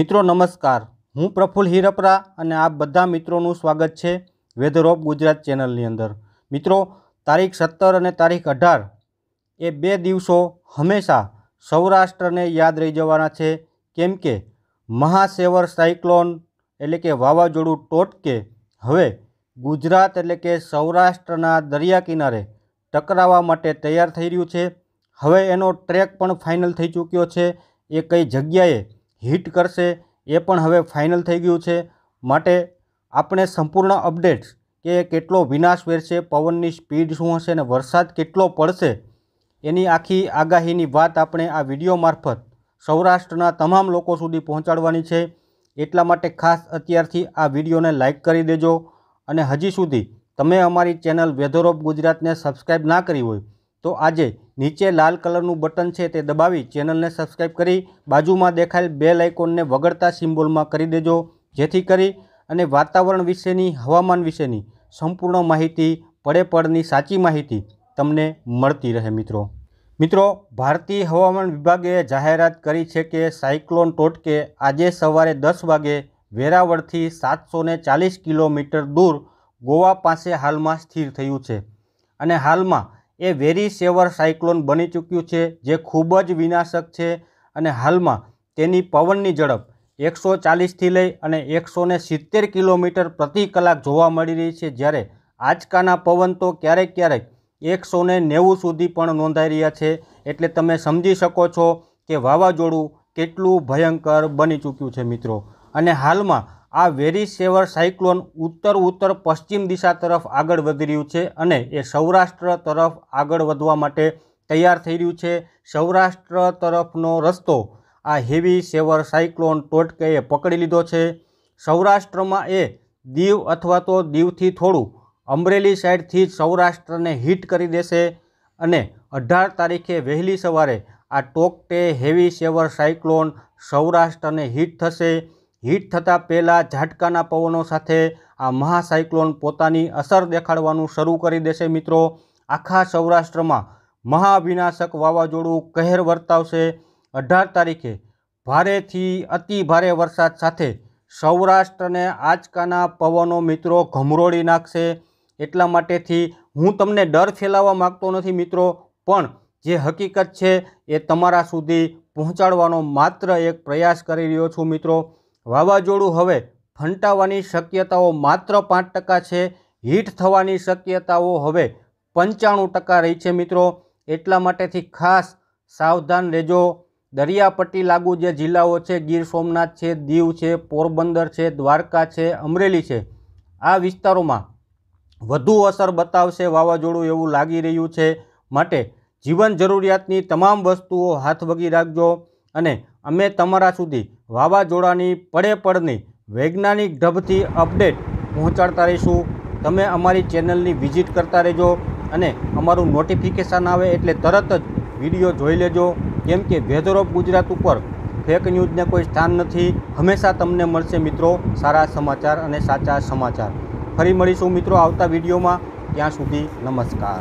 મિત્રો, નમસ્કાર. હું પ્રફુલ્લ હિરપરા અને આપ બધા મિત્રોનું સ્વાગત છે વેધર ઓફ ગુજરાત ચેનલની અંદર. મિત્રો, તારીખ સત્તર અને તારીખ અઢાર એ બે દિવસો હંમેશા સૌરાષ્ટ્રને યાદ રહી જવાના છે. કેમ કે મહાસેવર સાયક્લોન એટલે કે વાવાઝોડું ટોટકે હવે ગુજરાત એટલે કે સૌરાષ્ટ્રના દરિયા કિનારે ટકરાવા માટે તૈયાર થઈ રહ્યું છે. હવે એનો ટ્રેક પણ ફાઇનલ થઈ ચૂક્યો છે. એ કઈ જગ્યાએ હિટ કરશે, એ પણ હવે ફાઇનલ થઈ ગયું છે. માટે આપણે સંપૂર્ણ અપડેટ્સ કે કેટલો વિનાશ વેરશે, પવનની સ્પીડ શું હશે અને વરસાદ કેટલો પડશે, એની આખી આગાહીની વાત આપણે આ વીડિયો મારફત સૌરાષ્ટ્રના તમામ લોકો સુધી પહોંચાડવાની છે. એટલા માટે ખાસ અત્યારથી આ વિડીયોને લાઇક કરી દેજો. અને હજી સુધી તમે અમારી ચેનલ વેધર ઓફ ગુજરાતને સબસ્ક્રાઈબ ના કરી હોય તો આજે નીચે લાલ કલરનું બટન છે તે દબાવી ચેનલને સબસ્ક્રાઈબ કરી બાજુમાં દેખાયેલ બેલ આઇકોનને વગડતા સિમ્બોલમાં કરી દેજો, જેથી કરી અને વાતાવરણ વિશેની, હવામાન વિશેની સંપૂર્ણ માહિતી પડે પડની સાચી માહિતી તમને મળતી રહે મિત્રો. મિત્રો, ભારતીય હવામાન વિભાગે જાહેરાત કરી છે કે સાયક્લોન ટોટકે આજે સવારે દસ વાગે વેરાવળથી સાતસો ચાલીસ કિલોમીટર દૂર ગોવા પાસે હાલમાં સ્થિર થયું છે અને હાલમાં એ વેરી સેવર સાયક્લોન બની ચૂક્યું છે, જે ખૂબ જ વિનાશક છે અને હાલમાં તેની પવનની ઝડપ એકસો ચાલીસથી લઈ અને એકસો સિત્તેર કિલોમીટર પ્રતિ કલાક જોવા મળી રહી છે, જ્યારે આજકાના પવન તો ક્યારેક ક્યારેક એકસો નેવું સુધી પણ નોંધાઈ રહ્યા છે. એટલે તમે સમજી શકો છો કે વાવાઝોડું કેટલું ભયંકર બની ચૂક્યું છે મિત્રો. અને હાલમાં આ વેરી સેવર સાયક્લોન ઉત્તર ઉત્તર પશ્ચિમ દિશા તરફ આગળ વધી રહ્યું છે અને એ સૌરાષ્ટ્ર તરફ આગળ વધવા માટે તૈયાર થઈ રહ્યું છે. સૌરાષ્ટ્ર તરફનો રસ્તો આ હેવી સેવર સાયક્લોન ટોટકેએ પકડી લીધો છે. સૌરાષ્ટ્રમાં એ દીવ અથવા તો દીવથી થોડું અમરેલી સાઈડથી જ સૌરાષ્ટ્રને હિટ કરી દેશે અને અઢાર તારીખે વહેલી સવારે આ ટોકટે હેવી સેવર સાયક્લોન સૌરાષ્ટ્રને હિટ થશે. હીટ થતાં પહેલાં ઝાટકાના પવનો સાથે આ મહાસાયક્લોન પોતાની અસર દેખાડવાનું શરૂ કરી દેશે મિત્રો. આખા સૌરાષ્ટ્રમાં મહાવિનાશક વાવાઝોડું કહેર વર્તાવશે. અઢાર તારીખે ભારેથી અતિ ભારે વરસાદ સાથે સૌરાષ્ટ્રને આજકાના પવનો મિત્રો ઘમરોળી નાખશે. એટલા માટેથી હું તમને ડર ફેલાવવા માગતો નથી મિત્રો, પણ જે હકીકત છે એ તમારા સુધી પહોંચાડવાનો માત્ર એક પ્રયાસ કરી રહ્યો છું મિત્રો. વાવાઝોડું હવે ફંટાવાની શક્યતાઓ માત્ર પાંચ ટકા છે, હીટ થવાની શક્યતાઓ હવે પંચાણું ટકા રહી છે મિત્રો. એટલા માટેથી ખાસ સાવધાન રહેજો. દરિયાપટ્ટી લાગુ જે જિલ્લાઓ છે, ગીર સોમનાથ છે, દીવ છે, પોરબંદર છે, દ્વારકા છે, અમરેલી છે, આ વિસ્તારોમાં વધુ અસર બતાવશે વાવાઝોડું એવું લાગી રહ્યું છે. માટે જીવન જરૂરિયાતની તમામ વસ્તુઓ હાથ વગી રાખજો અને અમે તમારા સુધી વાવાઝોડાની પડે પડની વૈજ્ઞાનિક ઢબથી અપડેટ પહોંચાડતા રહીશું. તમે અમારી ચેનલની વિઝિટ કરતા રહેજો અને અમારું નોટિફિકેશન આવે એટલે તરત જ વીડિયો જોઈ લેજો. કેમ કે વેધર ઓફ ગુજરાત ઉપર ફેક ન્યૂઝને કોઈ સ્થાન નથી. હંમેશા તમને મળશે મિત્રો સારા સમાચાર અને સાચા સમાચાર. ફરી મળીશું મિત્રો આવતા વિડીયોમાં. ત્યાં સુધી નમસ્કાર.